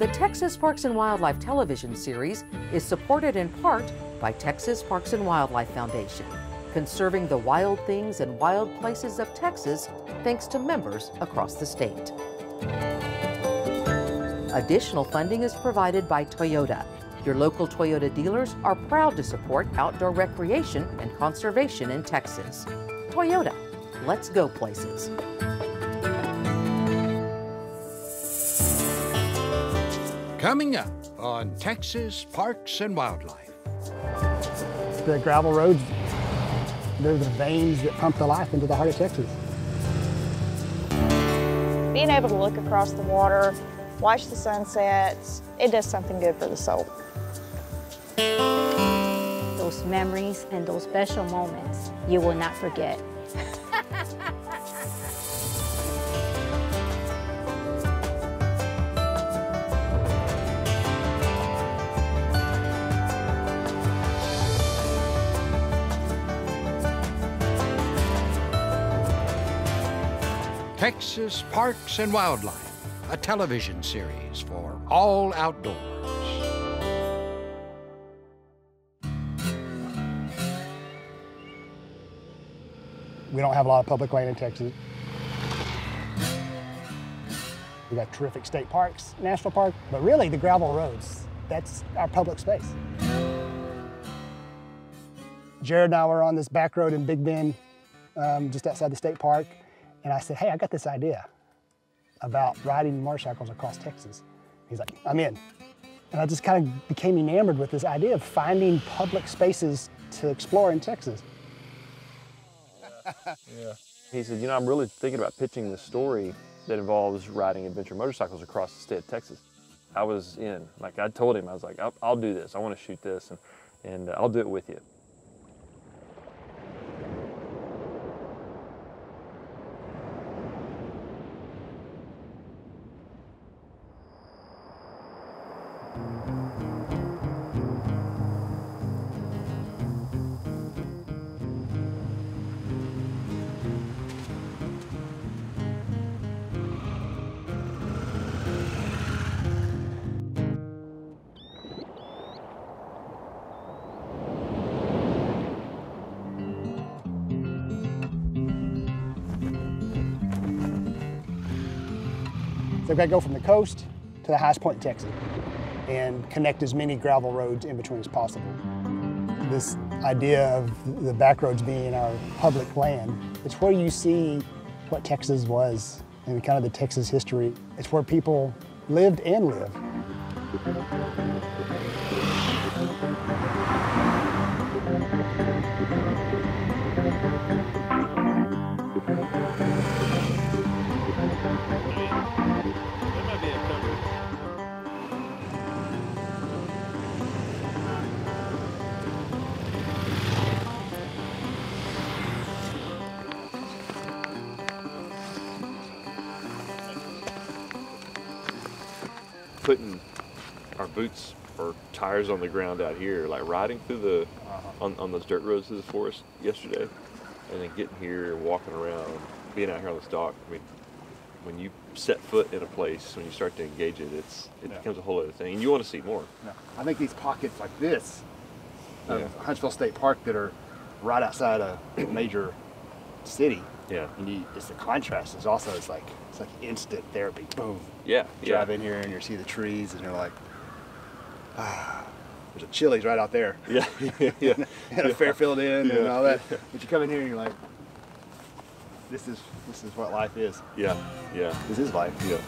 The Texas Parks and Wildlife television series is supported in part by Texas Parks and Wildlife Foundation, conserving the wild things and wild places of Texas thanks to members across the state. Additional funding is provided by Toyota. Your local Toyota dealers are proud to support outdoor recreation and conservation in Texas. Toyota, let's go places. Coming up on Texas Parks and Wildlife. The gravel roads, they're the veins that pump the life into the heart of Texas. Being able to look across the water, watch the sunsets, it does something good for the soul. Those memories and those special moments you will not forget. Texas Parks and Wildlife, a television series for all outdoors. We don't have a lot of public land in Texas. We got terrific state parks, national park, but really the gravel roads, that's our public space. Jared and I were on this back road in Big Bend, um, just outside the state park, and I said, hey, I got this idea about riding motorcycles across Texas. He's like, I'm in. And I just kind of became enamored with this idea of finding public spaces to explore in Texas. yeah. He said, you know, I'm really thinking about pitching this story that involves riding adventure motorcycles across the state of Texas. I was in. Like I told him, I was like, I'll, I'll do this. I want to shoot this, and, and I'll do it with you. They've got to go from the coast to the highest point in Texas and connect as many gravel roads in between as possible. This idea of the back roads being our public land, it's where you see what Texas was and kind of the Texas history. It's where people lived and live. Putting our boots or tires on the ground out here, like riding through the uh-huh. on, on those dirt roads through the forest yesterday, and then getting here and walking around, being out here on this dock. I mean, when you set foot in a place, when you start to engage it, it's it Yeah. becomes a whole other thing, and you want to see more. No, I think these pockets like this of Yeah. Huntsville State Park that are right outside a major city. Yeah. And you, it's the contrast is also it's like it's like instant therapy. Boom. Yeah, You yeah. drive in here and you see the trees and you're like, ah, there's a Chili's right out there. Yeah, yeah, and a Fairfield Inn and Yeah. all that. But you come in here and you're like, this is this is what life is. Yeah, yeah. This is life. Yeah.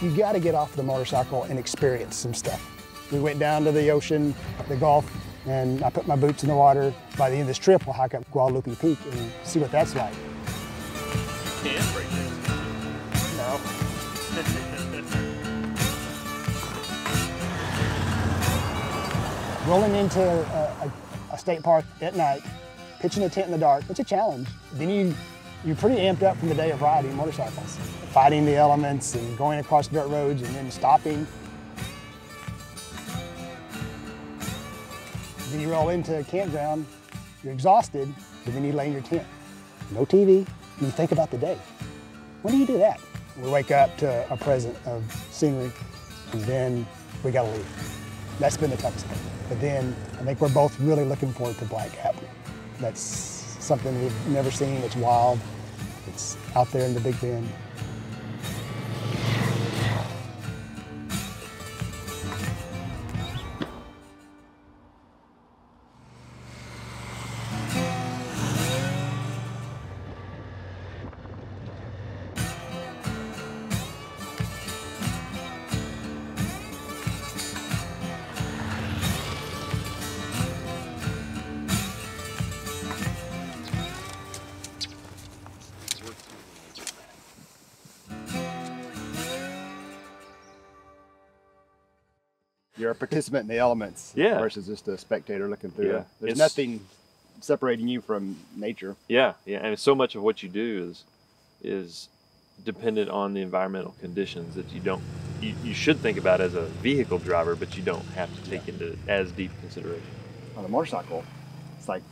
You got to get off the motorcycle and experience some stuff. We went down to the ocean, the Gulf, and I put my boots in the water. By the end of this trip, we'll hike up Guadalupe Peak and see what that's like. Can't break this. No. Rolling into a, a, a state park at night, pitching a tent in the dark, it's a challenge. Then you, you're pretty amped up from the day of riding motorcycles, fighting the elements and going across dirt roads and then stopping. Then you roll into a campground, you're exhausted, but then you lay in your tent. No TV, and you think about the day. when do you do that? We wake up to a present of scenery, and then we gotta leave. That's been the toughest thing. But then I think we're both really looking forward to Black Gap. That's something we've never seen. It's wild. It's out there in the Big Bend. You're a participant in the elements Yeah. versus just a spectator looking through. Yeah. There's It's- nothing separating you from nature. Yeah, yeah, and so much of what you do is is dependent on the environmental conditions that you don't you, you should think about as a vehicle driver, but you don't have to take into as deep consideration. On a motorcycle, it's like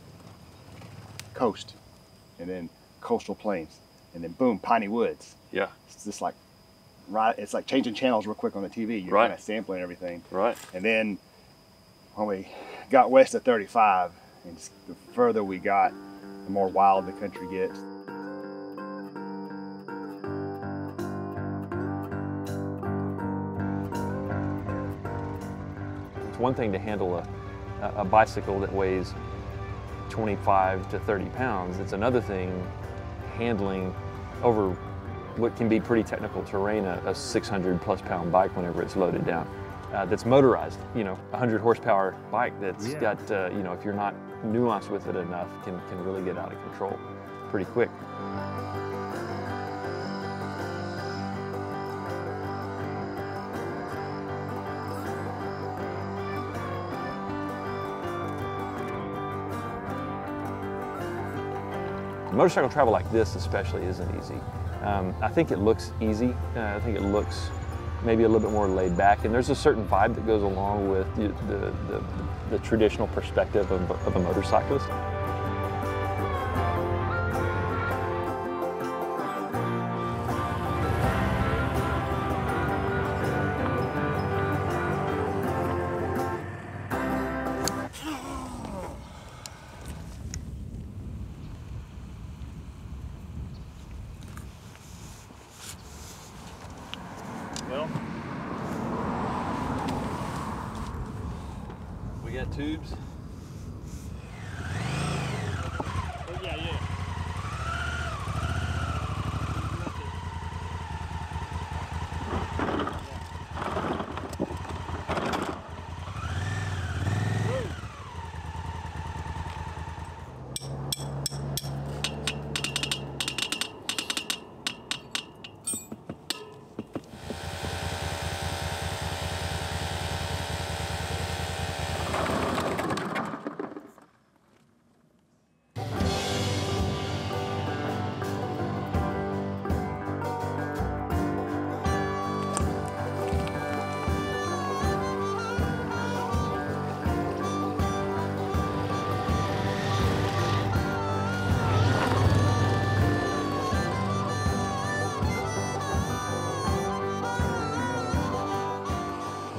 coast, and then coastal plains, and then boom, piney woods. Yeah, It's just like right. It's like changing channels real quick on the TV. You're Right. kind of sampling everything. right. And then when we got west of 35, and just the further we got, the more wild the country gets. It's one thing to handle a, a bicycle that weighs 25 to 30 pounds. It's another thing handling over what can be pretty technical terrain, a, a 600 plus pound bike whenever it's loaded down. Uh, that's motorized, you know, 100 horsepower bike that's Yeah. got, uh, you know, if you're not nuanced with it enough, can, can really get out of control pretty quick. Motorcycle travel like this especially isn't easy. Um, I think it looks easy. Uh, I think it looks maybe a little bit more laid back, and there's a certain vibe that goes along with the, the, the, the traditional perspective of, of a motorcyclist. Tubes.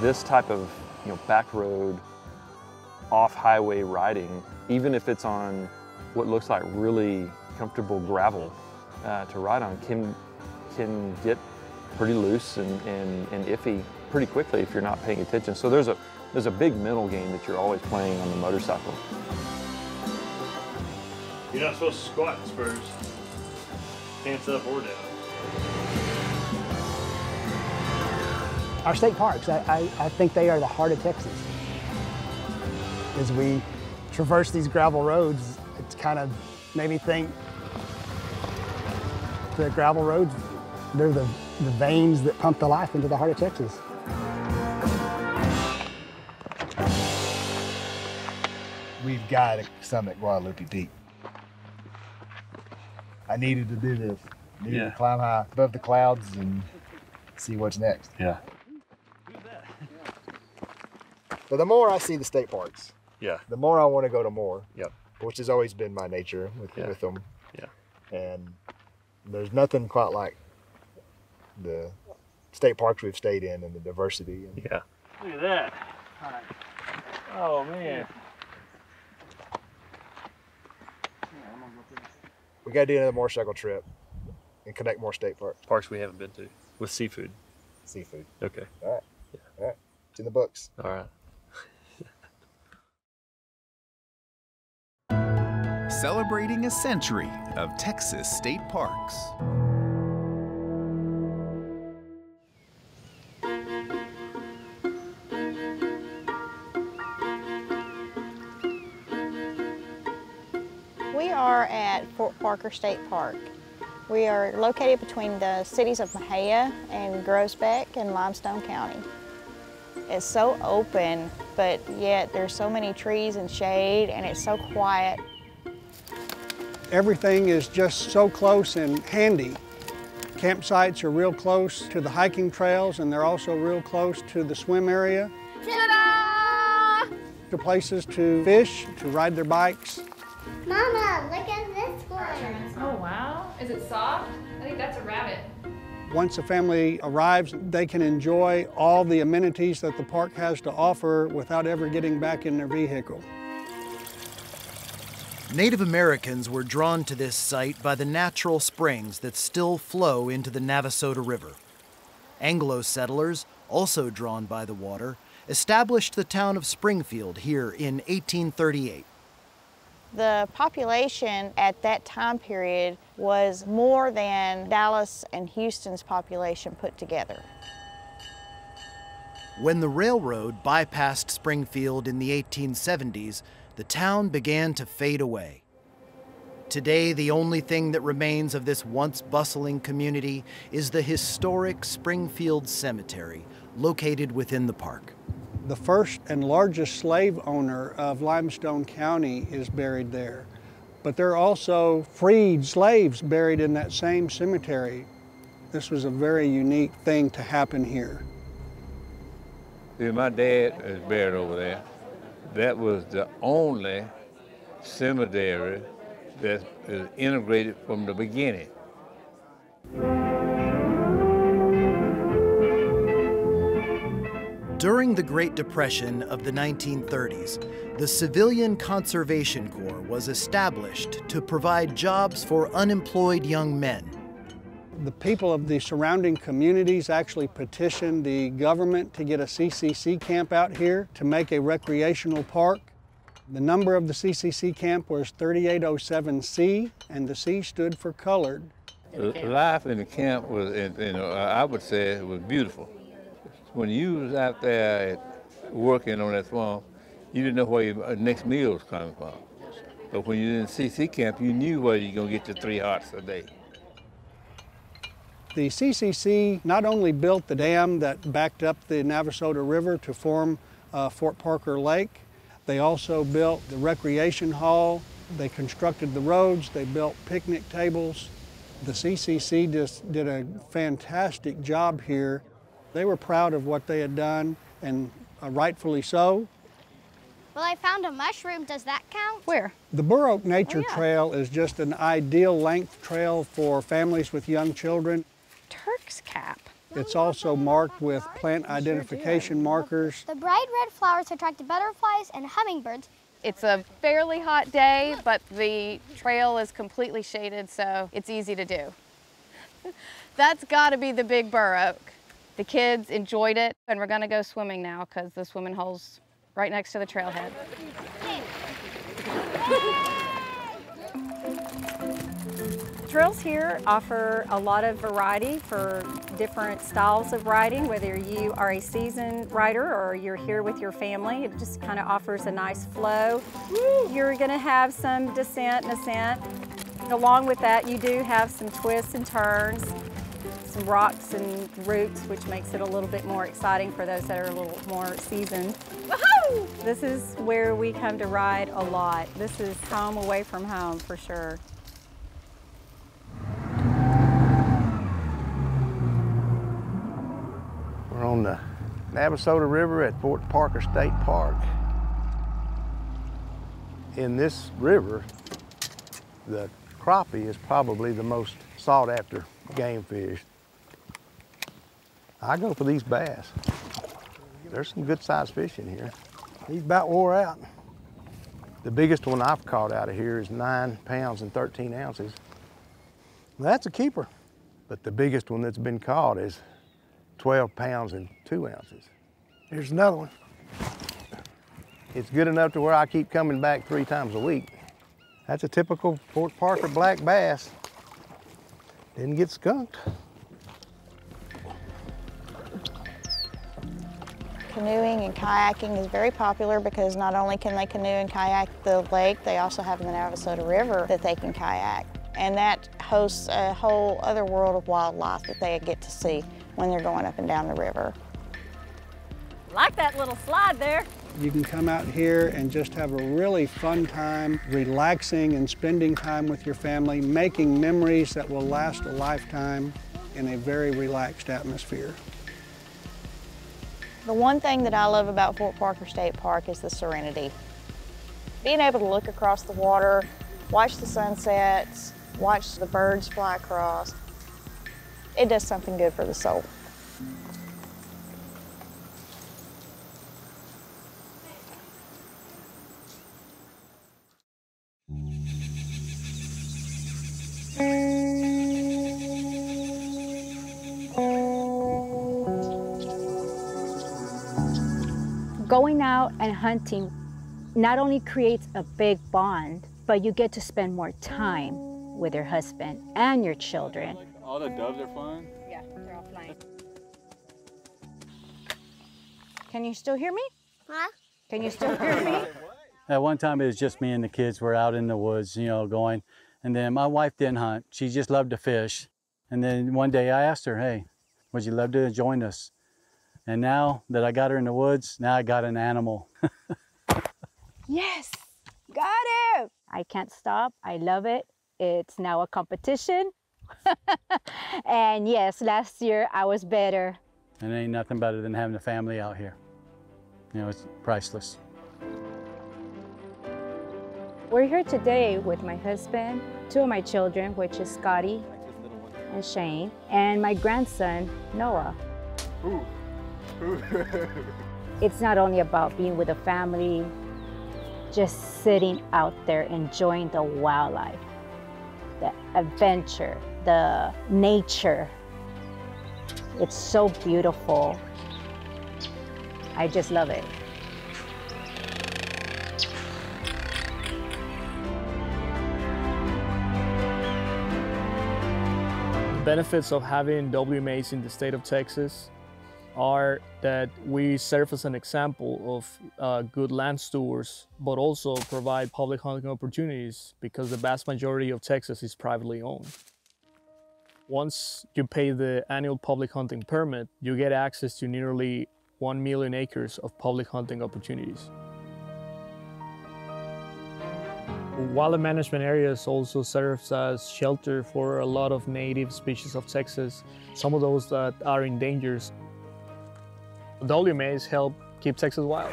This type of you know back road off highway riding even if it's on what looks like really comfortable gravel uh, to ride on can can get pretty loose and, and, and iffy pretty quickly if you're not paying attention so there's a there's a big mental game that you're always playing on the motorcycle You're not supposed to squat spurs. Pants up or down. Our state parks, I, I, I think they are the heart of Texas. As we traverse these gravel roads, it's kind of made me think the gravel roads, they're the, the veins that pump the life into the heart of Texas. We've got to summit Guadalupe Peak. I needed to do this. Needed Yeah. to climb high above the clouds and see what's next. Yeah. But the more I see the state parks, Yeah. the more I want to go to more. Yep. Which has always been my nature with, Yeah. with them. Yeah. And there's nothing quite like the state parks we've stayed in and the diversity. And Yeah. Look at that. Oh man. we got to do another motorcycle trip and connect more state parks. Parks we haven't been to with seafood. Seafood. Okay. All right. Yeah. All right. It's in the books. All right. Celebrating a century of Texas state parks. We are at Fort Parker State Park. We are located between the cities of Mexia and Groesbeck in Limestone County. It's so open, but yet there's so many trees and shade and it's so quiet. Everything is just so close and handy. Campsites are real close to the hiking trails and they're also real close to the swim area. Ta-da! To places to fish, to ride their bikes. Mama, look at this one. Oh wow, is it soft? I think that's a rabbit. Once a family arrives, they can enjoy all the amenities that the park has to offer without ever getting back in their vehicle. Native Americans were drawn to this site by the natural springs that still flow into the Navasota River. Anglo settlers, also drawn by the water, established the town of Springfield here in 1838. The population at that time period was more than Dallas and Houston's population put together. When the railroad bypassed Springfield in the 1870s, the town began to fade away. Today, the only thing that remains of this once bustling community is the historic Springfield Cemetery, located within the park. The first and largest slave owner of Limestone County is buried there. But there are also freed slaves buried in that same cemetery. This was a very unique thing to happen here. See, my dad is buried over there. That was the only cemetery that is integrated from the beginning. During the Great Depression of the 1930s, the Civilian Conservation Corps was established to provide jobs for unemployed young men. The people of the surrounding communities actually petitioned the government to get a CCC camp out here to make a recreational park. The number of the CCC camp was 3807C, and the C stood for colored. Life in the camp was, you know, I would say it was beautiful. When you was out there working on that farm, you didn't know where your uh, next meal was coming from. But when you were in CC camp, you knew where you're gonna get your three hearts a day. The CCC not only built the dam that backed up the Navasota River to form uh, Fort Parker Lake, they also built the recreation hall, they constructed the roads, they built picnic tables. The CCC just did a fantastic job here. They were proud of what they had done, and uh, rightfully so. Well, I found a mushroom. Does that count? Where? The Burr Oak Nature Oh, yeah. Trail is just an ideal length trail for families with young children. Turk's cap. It's also marked with plant identification markers. The bright red flowers attracted butterflies and hummingbirds. It's a fairly hot day, but the trail is completely shaded, so it's easy to do. That's got to be the big bur oak. The kids enjoyed it, and we're going to go swimming now because the swimming hole's right next to the trailhead. Trails here offer a lot of variety for different styles of riding, whether you are a seasoned rider or you're here with your family. It just kind of offers a nice flow. You're going to have some descent and ascent. Along with that, you do have some twists and turns, some rocks and roots, which makes it a little bit more exciting for those that are a little more seasoned. This is where we come to ride a lot. This is home away from home for sure. We're on the Navasota River at Fort Parker State Park. In this river, the crappie is probably the most sought after game fish. I go for these bass. There's some good sized fish in here. He's about wore out. The biggest one I've caught out of here is nine pounds and 13 ounces. That's a keeper. But the biggest one that's been caught is 12 pounds and two ounces. Here's another one. It's good enough to where I keep coming back three times a week. That's a typical Fort Parker black bass. Didn't get skunked. Canoeing and kayaking is very popular because not only can they canoe and kayak the lake, they also have the Navasota River that they can kayak. And that hosts a whole other world of wildlife that they get to see when they're going up and down the river. Like that little slide there. You can come out here and just have a really fun time, relaxing and spending time with your family, making memories that will last a lifetime in a very relaxed atmosphere. The one thing that I love about Fort Parker State Park is the serenity. Being able to look across the water, watch the sunsets, watch the birds fly across, it does something good for the soul. Going out and hunting not only creates a big bond, but you get to spend more time with your husband and your children. All the doves are flying? Yeah, they're all flying. Can you still hear me? Huh? Can you still hear me? At one time, it was just me and the kids were out in the woods, you know, going. And then my wife didn't hunt. She just loved to fish. And then one day I asked her, hey, would you love to join us? And now that I got her in the woods, now I got an animal. Yes, got it. I can't stop. I love it. It's now a competition. and yes, last year I was better. And ain't nothing better than having a family out here. You know, it's priceless. We're here today with my husband, two of my children, which is Scotty and Shane, and my grandson, Noah. It's not only about being with a family, just sitting out there enjoying the wildlife, the adventure, the nature. It's so beautiful. I just love it. The benefits of having WMAs in the state of Texas are that we serve as an example of uh, good land stewards, but also provide public hunting opportunities because the vast majority of Texas is privately owned. Once you pay the annual public hunting permit, you get access to nearly 1 million acres of public hunting opportunities. Wildlife management areas also serves as shelter for a lot of native species of Texas, some of those that are endangered. WMAs help keep Texas wild.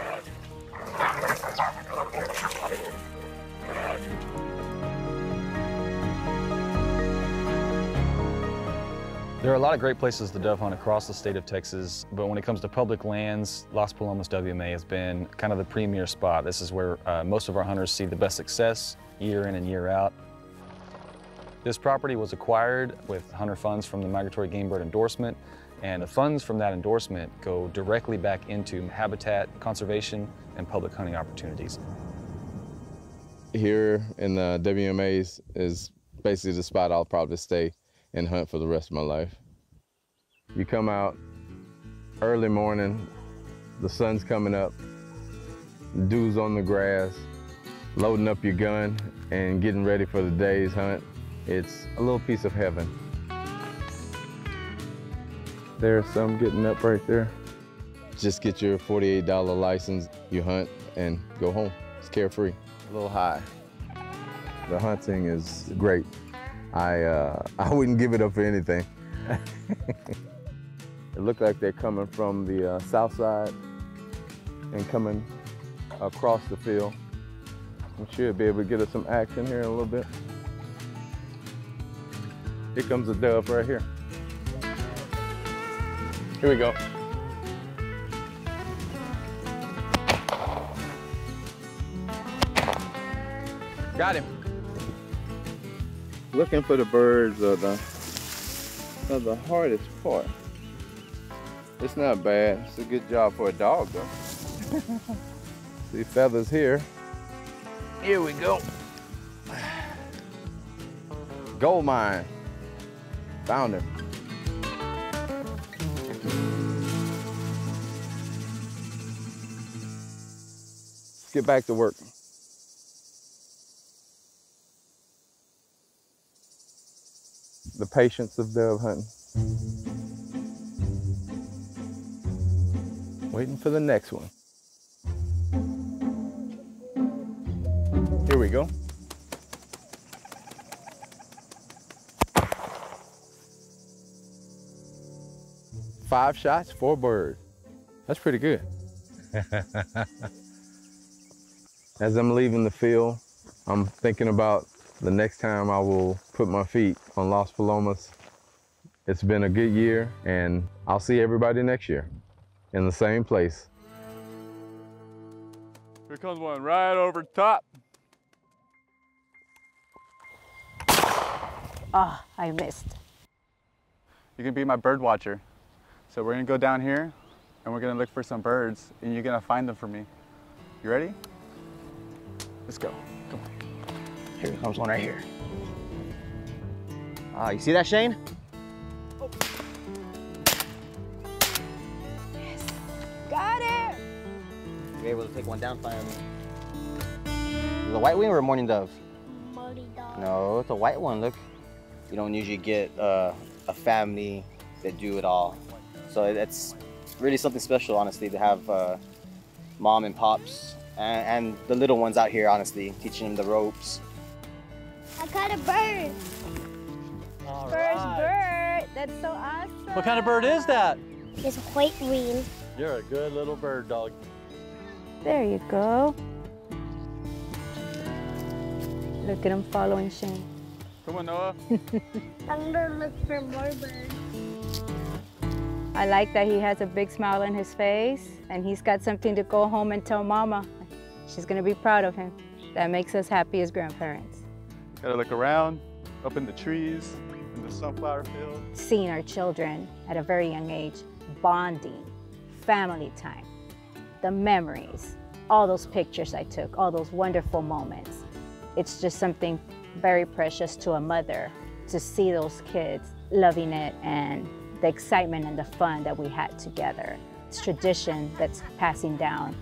There are a lot of great places to dove hunt across the state of Texas, but when it comes to public lands, Las Palomas WMA has been kind of the premier spot. This is where uh, most of our hunters see the best success year in and year out. This property was acquired with hunter funds from the Migratory Game Bird endorsement, and the funds from that endorsement go directly back into habitat conservation and public hunting opportunities. Here in the WMAs is basically the spot I'll probably stay and hunt for the rest of my life. You come out early morning, the sun's coming up, dew's on the grass, loading up your gun and getting ready for the day's hunt. It's a little piece of heaven. There's some getting up right there. Just get your $48 license, you hunt, and go home. It's carefree. A little high. The hunting is great. I, uh, I wouldn't give it up for anything. it looked like they're coming from the uh, south side and coming across the field. We should be able to get us some action here in a little bit. Here comes a dove right here. Here we go. Got him. Looking for the birds are the, are the hardest part. It's not bad. It's a good job for a dog though. See feathers here. Here we go. Gold mine. Found him. Get back to work. The patience of dove hunting. Waiting for the next one. Here we go. Five shots, four birds. That's pretty good. As I'm leaving the field, I'm thinking about the next time I will put my feet on Las Palomas. It's been a good year, and I'll see everybody next year in the same place. Here comes one right over top. Oh, I missed. You can be my bird watcher. So we're gonna go down here and we're gonna look for some birds and you're gonna find them for me. You ready? Let's go. Come on. Here comes one right here. Ah, you see that, Shane? Yes. Got it! You're able to take one down finally. The white wing or a mourning dove? Mourning dove. No, it's a white one, look. You don't usually get uh, a family that do it all. So it's really something special, honestly, to have uh, mom and pops and, and the little ones out here, honestly, teaching them the ropes. I caught a bird. First bird. That's so awesome. What kind of bird is that? It's a white wing. You're a good little bird dog. There you go. Look at him following Shane. Come on, Noah. I'm gonna look for more birds. I like that he has a big smile on his face and he's got something to go home and tell mama. She's gonna be proud of him. That makes us happy as grandparents. Gotta look around, up in the trees, in the sunflower field. Seeing our children at a very young age, bonding, family time, the memories, all those pictures I took, all those wonderful moments. It's just something very precious to a mother to see those kids loving it and the excitement and the fun that we had together. It's tradition that's passing down.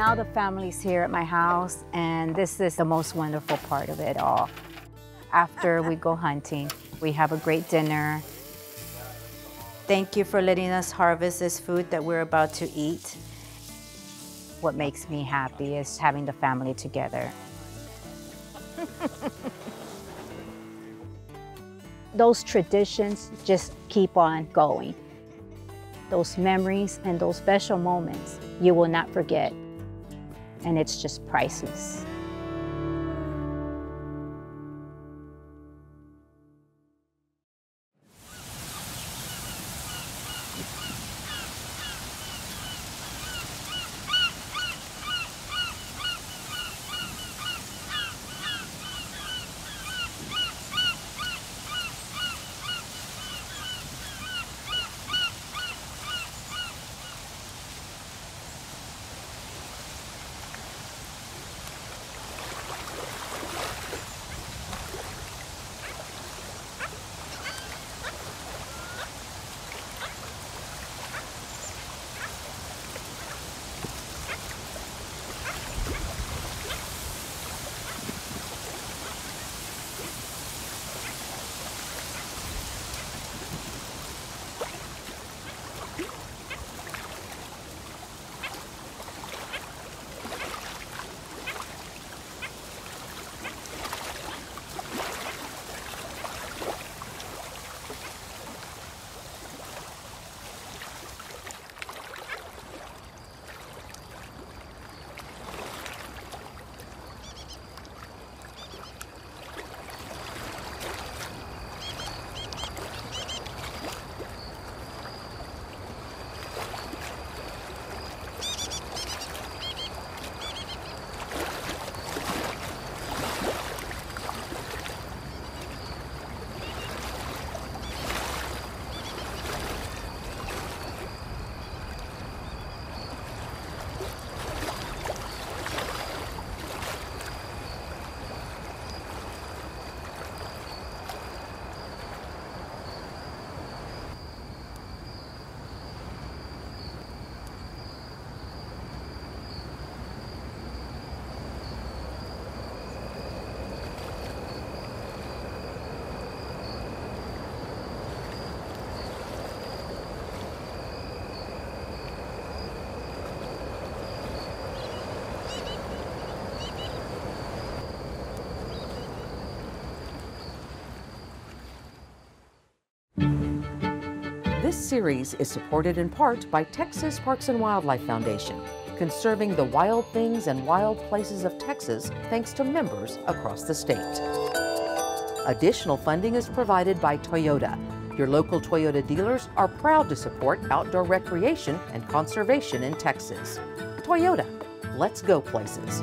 Now the family's here at my house, and this is the most wonderful part of it all. After we go hunting, we have a great dinner. Thank you for letting us harvest this food that we're about to eat. What makes me happy is having the family together. those traditions just keep on going. Those memories and those special moments you will not forget. And it's just priceless. Series is supported in part by Texas Parks and Wildlife Foundation, conserving the wild things and wild places of Texas thanks to members across the state. Additional funding is provided by Toyota. Your local Toyota dealers are proud to support outdoor recreation and conservation in Texas. Toyota, let's go places.